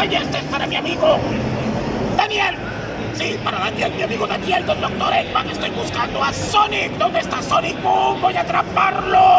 ¡Ay, este es para mi amigo! ¡Daniel! Sí, para Daniel, mi amigo Daniel del Doctor Eggman. Estoy buscando a Sonic. ¿Dónde está Sonic Boom? ¡Voy a atraparlo!